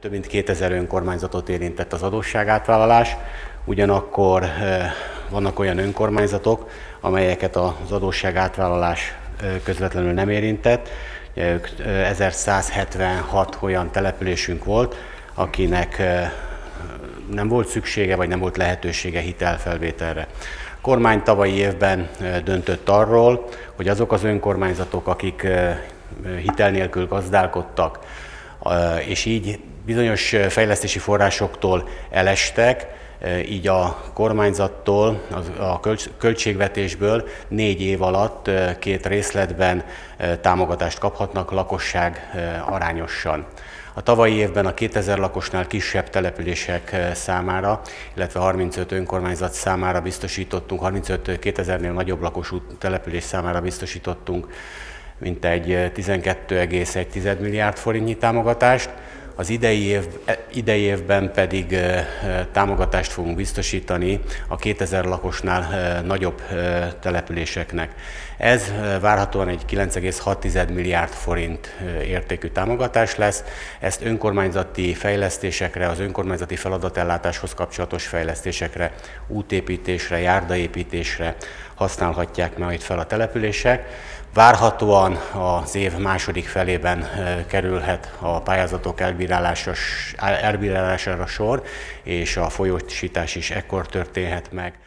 Több mint 2000 önkormányzatot érintett az adósságátvállalás, ugyanakkor vannak olyan önkormányzatok, amelyeket az adósságátvállalás közvetlenül nem érintett. 1176 olyan településünk volt, akinek nem volt szüksége, vagy nem volt lehetősége hitelfelvételre. A kormány tavalyi évben döntött arról, hogy azok az önkormányzatok, akik hitel nélkül gazdálkodtak, és így bizonyos fejlesztési forrásoktól elestek, így a kormányzattól, a költségvetésből négy év alatt két részletben támogatást kaphatnak lakosság arányosan. A tavalyi évben a 2000 lakosnál kisebb települések számára, illetve 35 önkormányzat számára biztosítottunk, 35 2000-nél nagyobb lakosú település számára biztosítottunk mintegy 12,1 milliárd forintnyi támogatást. Az idei, év, e, idei évben pedig támogatást fogunk biztosítani a 2000 lakosnál nagyobb településeknek. Ez várhatóan egy 9,6 milliárd forint értékű támogatás lesz. Ezt önkormányzati fejlesztésekre, az önkormányzati feladatellátáshoz kapcsolatos fejlesztésekre, útépítésre, járdaépítésre használhatják majd fel a települések. Várhatóan az év második felében kerülhet a pályázatok elbírálására sor, és a folyósítás is ekkor történhet meg.